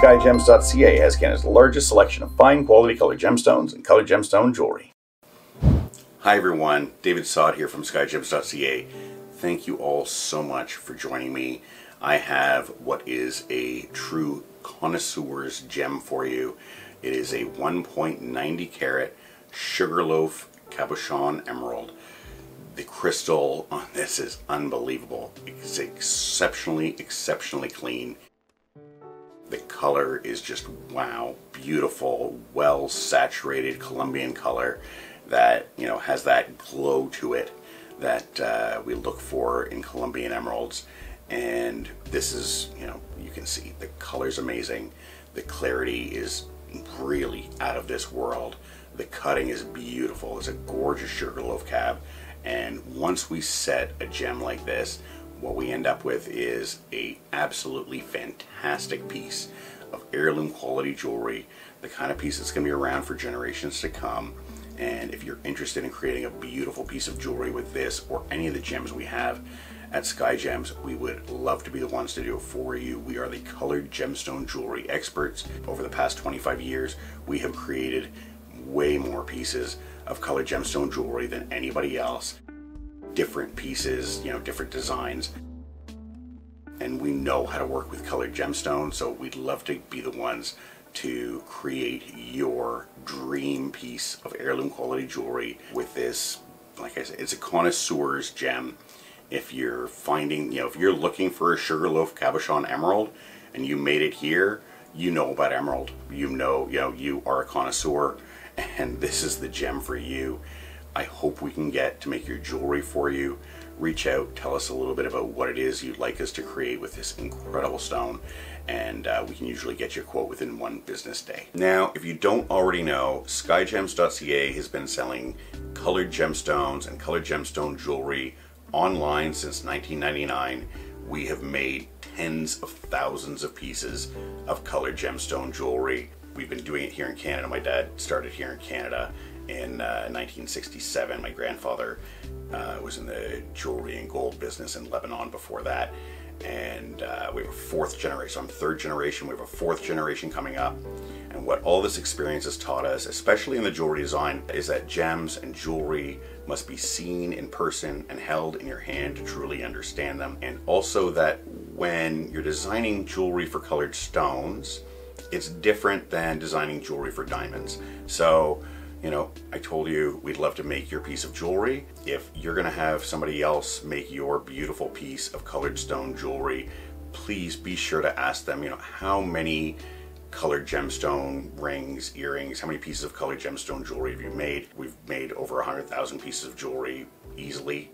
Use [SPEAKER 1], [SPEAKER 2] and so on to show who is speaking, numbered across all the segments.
[SPEAKER 1] Skyjems.ca has Canada's largest selection of fine quality colored gemstones and colored gemstone jewelry. Hi everyone, David Sod here from Skyjems.ca. Thank you all so much for joining me. I have what is a true connoisseur's gem for you. It is a 1.90 carat Sugarloaf Cabochon Emerald. The crystal on this is unbelievable. It's exceptionally, exceptionally clean. Color is just wow, beautiful, well saturated Colombian color that you know has that glow to it that uh, we look for in Colombian emeralds. And this is, you know, you can see the color's amazing. The clarity is really out of this world. The cutting is beautiful. It's a gorgeous sugarloaf cab. And once we set a gem like this, what we end up with is a absolutely fantastic piece of heirloom quality jewelry, the kind of piece that's going to be around for generations to come. And if you're interested in creating a beautiful piece of jewelry with this or any of the gems we have at Skyjems, we would love to be the ones to do it for you. We are the colored gemstone jewelry experts. Over the past 25 years, we have created way more pieces of colored gemstone jewelry than anybody else. Different pieces, you know, different designs. And we know how to work with colored gemstones, so we'd love to be the ones to create your dream piece of heirloom quality jewelry with this like I said it's a connoisseur's gem. If you're finding you know if you're looking for a sugarloaf cabochon emerald and you made it here you know about emerald. You know you know you are a connoisseur and this is the gem for you I hope we can get to make your jewelry for you reach out tell us a little bit about what it is you'd like us to create with this incredible stone and uh, we can usually get your quote within one business day. Now, if you don't already know, skyjems.ca has been selling colored gemstones and colored gemstone jewelry online since 1999. We have made tens of thousands of pieces of colored gemstone jewelry. We've been doing it here in Canada. My dad started here in Canada in uh, 1967. My grandfather uh, was in the jewelry and gold business in Lebanon before that and uh, we have a fourth generation. I'm third generation. We have a fourth generation coming up. And what all this experience has taught us, especially in the jewelry design, is that gems and jewelry must be seen in person and held in your hand to truly understand them. And also that when you're designing jewelry for colored stones, it's different than designing jewelry for diamonds. So you know, I told you we'd love to make your piece of jewelry. If you're gonna have somebody else make your beautiful piece of colored stone jewelry, please be sure to ask them, you know, how many colored gemstone rings, earrings, how many pieces of colored gemstone jewelry have you made? We've made over 100,000 pieces of jewelry easily.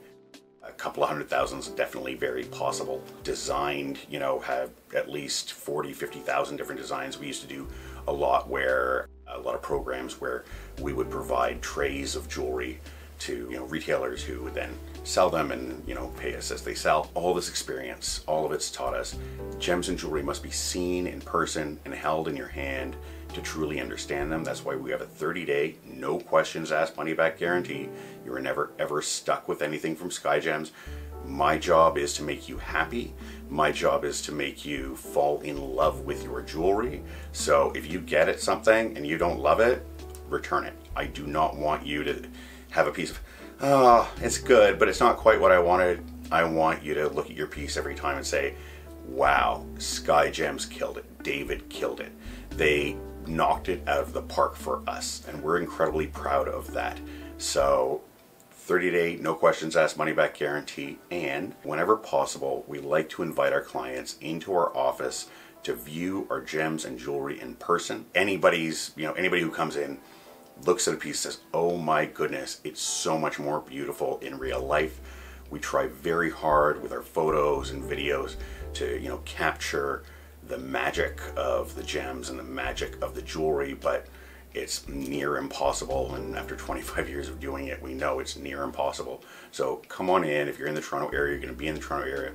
[SPEAKER 1] A couple of hundred thousand is definitely very possible. Designed, you know, have at least 40, 50,000 different designs. We used to do a lot where a lot of programs where we would provide trays of jewelry to you know retailers who would then sell them and you know pay us as they sell. All this experience all of it's taught us. Gems and jewelry must be seen in person and held in your hand to truly understand them. That's why we have a 30 day no questions asked money back guarantee. You are never ever stuck with anything from skyjems my job is to make you happy. My job is to make you fall in love with your jewelry. So if you get it something and you don't love it, return it. I do not want you to have a piece of, oh, it's good, but it's not quite what I wanted. I want you to look at your piece every time and say, wow, Skyjems killed it. David killed it. They knocked it out of the park for us, and we're incredibly proud of that. So 30 day, no questions asked money back guarantee, and whenever possible, we like to invite our clients into our office to view our gems and jewelry in person. Anybody's, you know, anybody who comes in looks at a piece says, oh my goodness, it's so much more beautiful in real life. We try very hard with our photos and videos to, you know, capture the magic of the gems and the magic of the jewelry, but it's near impossible and after 25 years of doing it we know it's near impossible. So come on in if you're in the Toronto area you're going to be in the Toronto area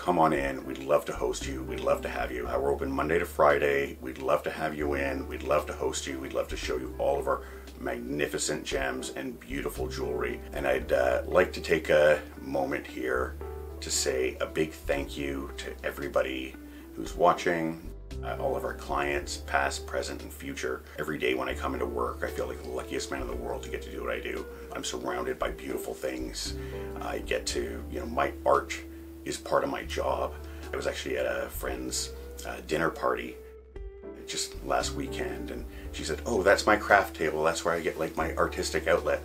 [SPEAKER 1] come on in. We'd love to host you. We'd love to have you. Uh, we're open Monday to Friday. We'd love to have you in. We'd love to host you. We'd love to show you all of our magnificent gems and beautiful jewelry. And I'd uh, like to take a moment here to say a big thank you to everybody who's watching uh, all of our clients, past, present, and future. Every day when I come into work, I feel like the luckiest man in the world to get to do what I do. I'm surrounded by beautiful things. I get to, you know, my art is part of my job. I was actually at a friend's uh, dinner party just last weekend and she said, oh, that's my craft table. That's where I get like my artistic outlet.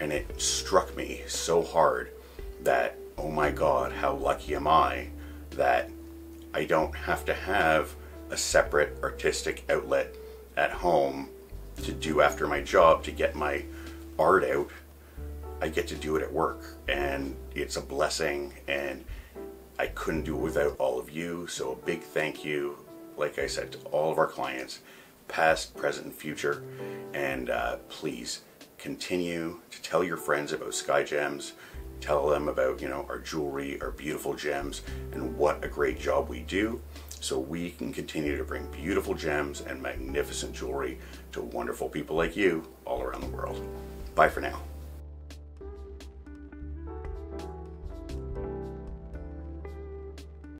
[SPEAKER 1] And it struck me so hard that, oh my God, how lucky am I that I don't have to have a separate artistic outlet at home to do after my job to get my art out. I get to do it at work and it's a blessing and I couldn't do it without all of you. So a big thank you, like I said, to all of our clients, past, present, and future. And uh, please continue to tell your friends about Skyjems. Tell them about, you know, our jewelry, our beautiful gems, and what a great job we do so we can continue to bring beautiful gems and magnificent jewelry to wonderful people like you all around the world. Bye for now.